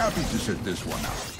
Happy to sit this one out.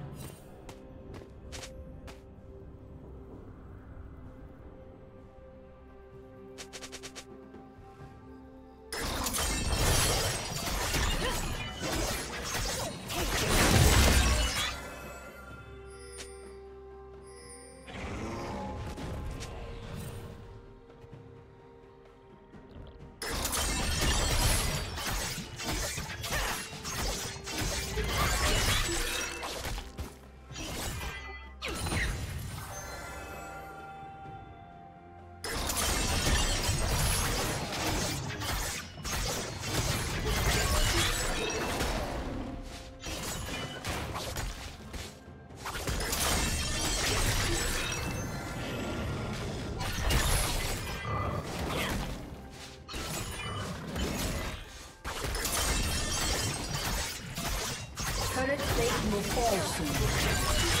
Awesome.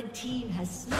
Red team has slain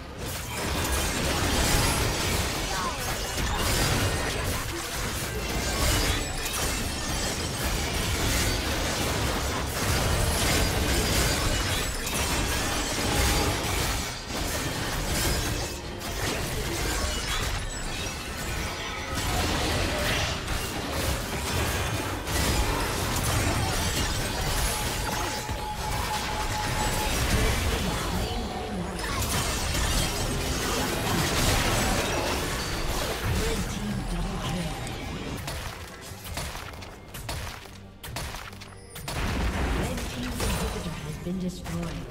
Destroyed.